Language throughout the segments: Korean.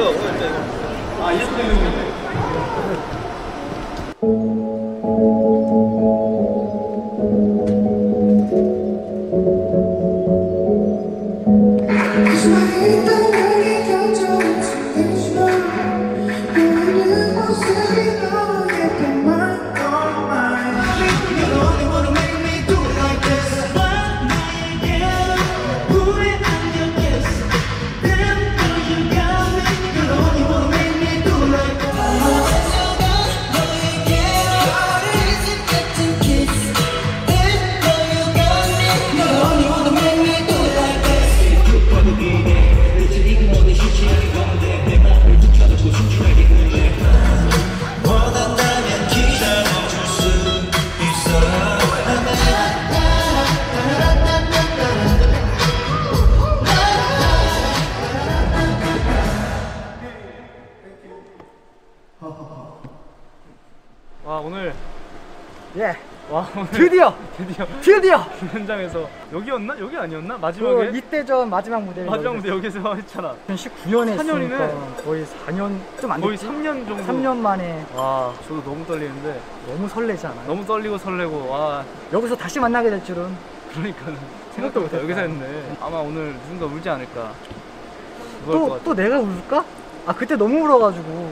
원한다면 와. 드디어! 드디어. 드디어! 현장에서. 여기였나? 여기 아니었나? 그 마지막에? 이때전 마지막 무대 마지막 무대 여기서 했잖아. 2019년에 4년이네. 했으니까 거의 4년 좀 안 거의 됐지? 3년 정도. 3년 만에. 와 저도 너무 떨리는데. 너무 설레지 않아요? 너무 떨리고 설레고 와. 여기서 다시 만나게 될 줄은? 그러니까 생각도 못해. 여기서 했네. 아마 오늘 누군가 울지 않을까. 또, 또 내가 울까? 아 그때 너무 울어가지고.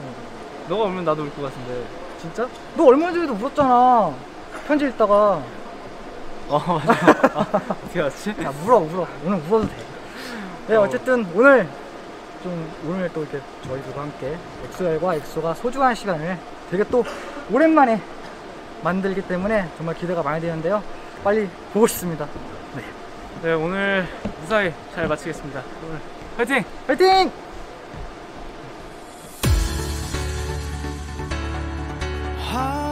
너가 울면 나도 울 것 같은데. 진짜? 너 얼마 전에도 울었잖아 편지 읽다가 어 맞아 아, 어떻게 알았지? 야 울어 울어 오늘 울어도 돼. 네 어. 어쨌든 오늘 좀 오늘 또 이렇게 저희들과 함께 엑소엘과 엑소가 소중한 시간을 되게 또 오랜만에 만들기 때문에 정말 기대가 많이 되는데요. 빨리 보고 싶습니다. 네. 네 오늘 무사히 잘 마치겠습니다 오늘 화이팅! 화이팅! 이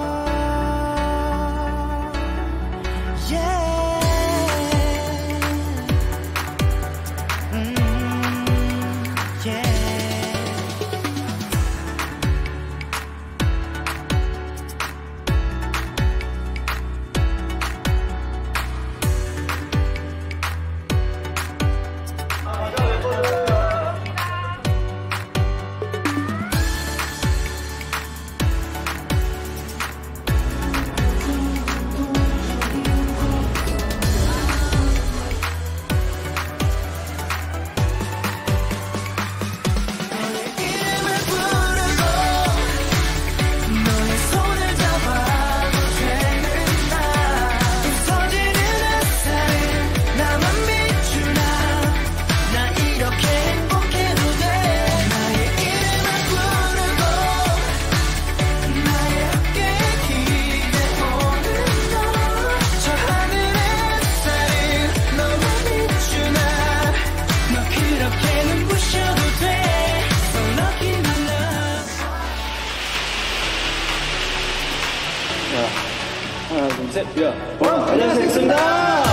하나 둘 셋 야. 안녕하세요. 엑소입니다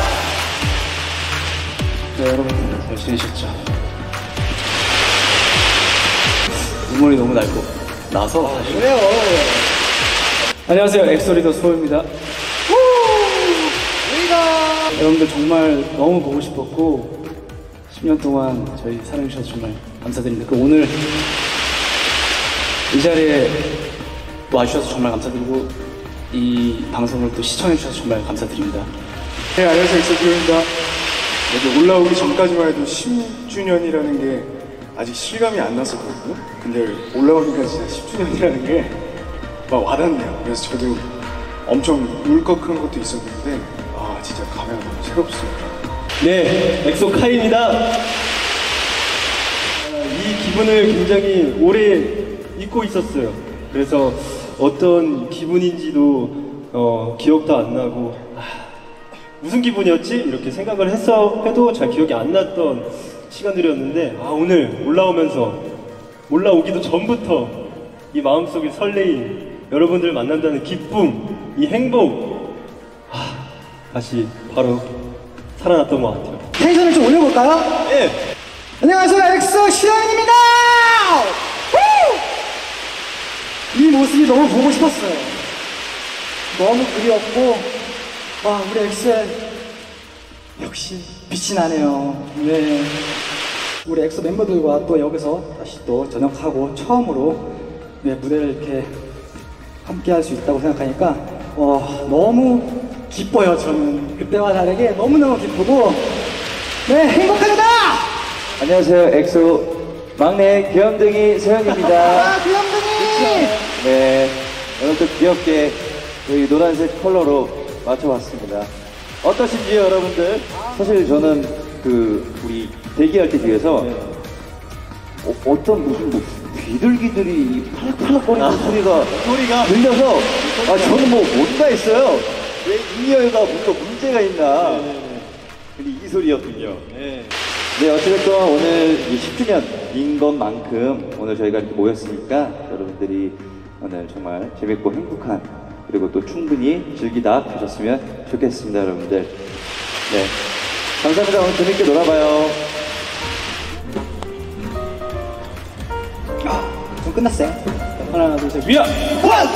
네 여러분 잘 지내셨죠? 눈물이 너무 날고 나서. 그래요. 안녕하세요. 엑소 리더 수호입니다. 여러분들 정말 너무 보고 싶었고 10년 동안 저희 사랑해주셔서 정말 감사드립니다. 그 오늘 이 자리에 와주셔서 정말 감사드리고 이 방송을 또 시청해주셔서 정말 감사드립니다. 네, 안녕하세요. 엑소 디오입니다. 여기 올라오기 전까지만 해도 10주년이라는 게 아직 실감이 안 났었거든요. 근데 올라오니까 진짜 10주년이라는 게 막 와닿네요. 그래서 저도 엄청 울컥한 것도 있었는데 아 진짜 감회가 너무 새롭습니다. 네, 엑소 카이입니다. 이 기분을 굉장히 오래 잊고 있었어요. 그래서 어떤 기분인지도 어, 기억도 안 나고 아, 무슨 기분이었지? 이렇게 생각을 했어 해도 잘 기억이 안 났던 시간들이었는데 아 오늘 올라오면서 올라오기도 전부터 이 마음속에 설레임 여러분들 만난다는 기쁨 이 행복 아, 다시 바로 살아났던 것 같아요. 텐션을 좀 올려볼까요? 예. 안녕하세요 엑소 시우민입니다 이 모습이 너무 보고 싶었어요 너무 그리웠고 와 우리 엑소의 역시 빛이 나네요 네 우리 엑소 멤버들과 또 여기서 다시 또 전역하고 처음으로 네, 무대를 이렇게 함께 할 수 있다고 생각하니까 어, 너무 기뻐요 저는 그때와 다르게 너무너무 기쁘고 네 행복합니다 안녕하세요. 엑소 막내 귀염둥이 세훈입니다. 아, 귀염둥이! 네, 오늘도 귀엽게 저희 노란색 컬러로 맞춰봤습니다. 어떠신지요, 여러분들? 사실 저는 그 우리 대기할 때 뒤에서 어, 떤 무슨 뭐 비둘기들이 팔락팔락거리는 소리가 소리가 들려서 아 저는 뭐 뭔가 했어요. 왜 이어가 뭔가 문제가 있나? 근데 이 소리였군요. 네, 어찌됐든 오늘 이 10주년인 것만큼 오늘 저희가 이렇게 모였으니까 여러분들이 오늘 정말 재밌고 행복한 그리고 또 충분히 즐기다 가셨으면 좋겠습니다, 여러분들. 네. 감사합니다. 오늘 재밌게 놀아봐요. 좀 끝났어요. 하나 둘 셋 위아 너의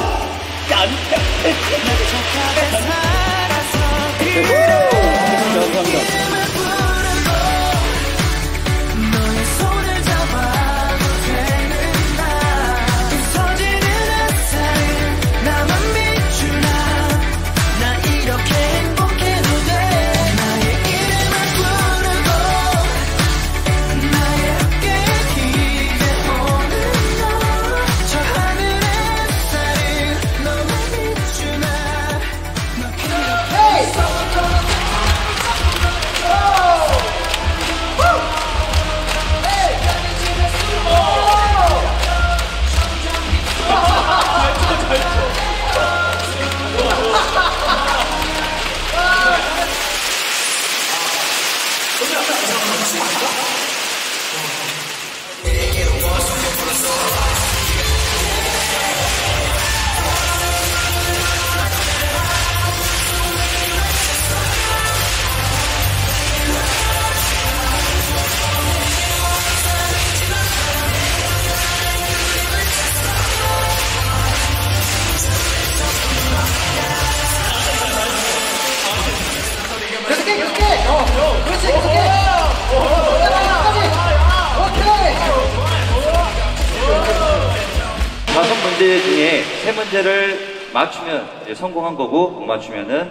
맞추면 이제 성공한 거고 못 맞추면은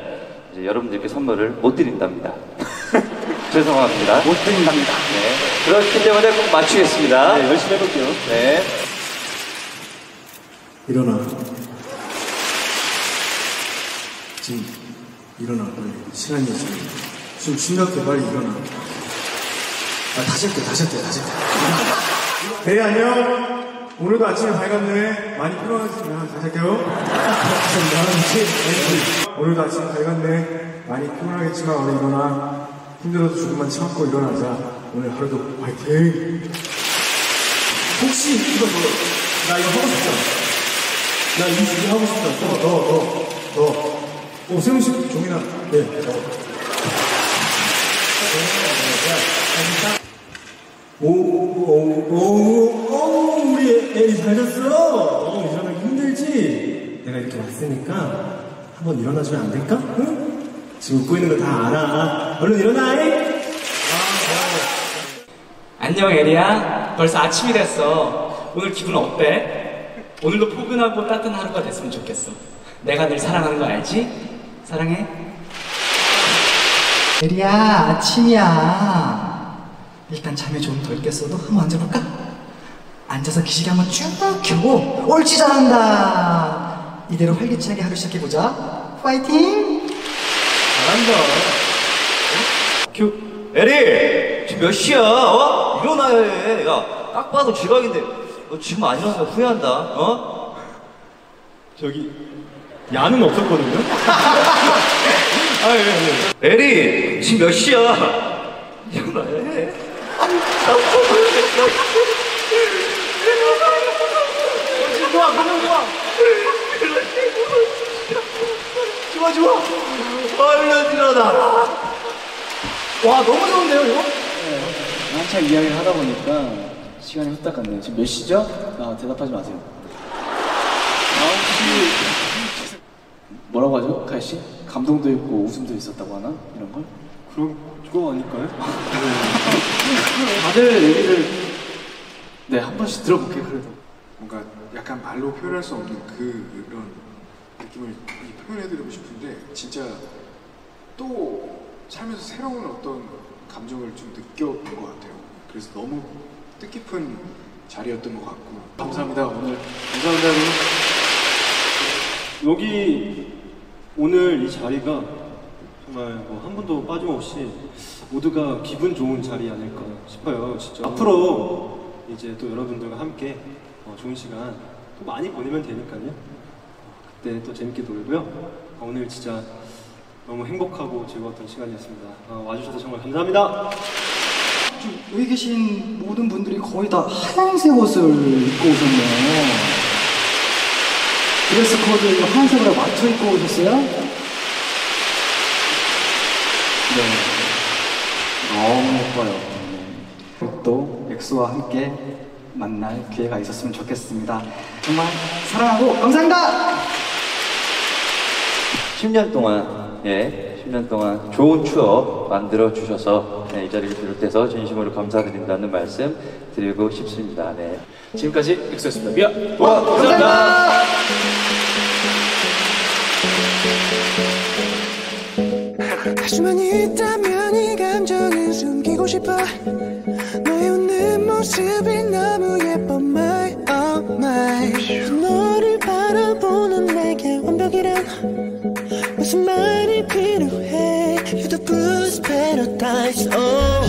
이제 여러분들께 선물을 못 드린답니다. 죄송합니다. 못 드린답니다. 네. 그렇기 때문에 꼭 맞추겠습니다. 네, 열심히 해볼게요. 네. 일어나. 지금 일어나 빨리. 시간이 지금 좀 심각해 빨리 일어나. 아 다시 할게 다시 할게 다시 할게. 네 안녕. 오늘도 아침에 밝았네. 많이 피곤하시면 다시 할게요. 감사합니다. 오늘도 아침에 밝았네. 많이 피곤하겠지만 오늘 일어나. 힘들어도 조금만 참고 일어나자. 오늘 하루도 화이팅. 혹시 이거 뭐, 나 이거 하고 싶다. 나이 준비 하고 싶다. 너, 너, 너, 너. 오, 세훈 씨, 종이나. 네, 너. 오, 오, 오, 오, 잤어. 어, 일어나기 힘들지? 내가 이렇게 왔으니까 한번 일어나주면 안 될까? 응? 지금 웃고 있는 거 다 알아. 얼른 일어나, 잉? 안녕 에리야 벌써 아침이 됐어 오늘 기분 어때? 오늘도 포근하고 따뜻한 하루가 됐으면 좋겠어 내가 늘 사랑하는 거 알지? 사랑해 에리야, 아침이야. 일단 잠이 좀 덜 깼어도 한번 앉아볼까? 앉아서 기시계 한번 쭉 켜고 옳지 잘한다. 이대로 활기차게 하루 시작해보자. 파이팅! 큐. 에리! 지금 몇 시야? 어? 일어나야 해. 야, 딱 봐도 지각인데. 너 지금 안 일어나면 후회한다. 어? 저기 야는 없었거든요. 아, 예, 예. 에리, 지금 몇 시야? 정말. 좋아, 너무 좋아. 좋아, 좋아. 얼른 일어나라. 와, 너무 좋은데요, 이거? 한참 이야기를 하다 보니까 시간이 후딱 갔네요. 지금 몇 시죠? 아, 대답하지 마세요. 9시. 뭐라고 하죠? 카이 씨? 감동도 있고 웃음도 있었다고 하나? 이런 걸? 그런 거 아닐까요? 다들 얘기를 네, 한 번씩 들어볼게요, 그래도. 뭔가 약간 말로 표현할 수 없는 그런 느낌을 표현해드리고 싶은데 진짜 또 살면서 새로운 어떤 감정을 좀 느껴본 것 같아요. 그래서 너무 뜻깊은 자리였던 것 같고 감사합니다 오늘 감사합니다. 여기 오늘 이 자리가 정말 뭐한 분도 빠짐없이 모두가 기분 좋은 자리 아닐까 싶어요. 진짜 앞으로 이제 또 여러분들과 함께 어, 좋은 시간 또 많이 보내면 되니까요. 어, 그때 또 재밌게 놀고요. 어, 오늘 진짜 너무 행복하고 즐거웠던 시간이었습니다. 어, 와주셔서 정말 감사합니다. 여기 계신 모든 분들이 거의 다 하얀색 옷을 입고 오셨네요. 드레스 코드 하얀색으로 맞춰 입고 오셨어요? 네. 너무 예뻐요. 네. 또 엑소와 함께 만날 기회가 있었으면 좋겠습니다. 정말 사랑하고 감사합니다! 10년 동안, 예, 10년 동안 좋은 추억 만들어 주셔서 네, 이 자리를 비롯해서 진심으로 감사드린다는 말씀 드리고 싶습니다. 네. 지금까지 엑소였습니다. 미야. 와, 감사합니다. 가수만 있다면 이 감정은 숨기고 싶어 모습이 너무 예뻐 my oh my 너를 바라보는 내게 완벽이란 무슨 말이 필요해 You're the blues paradise oh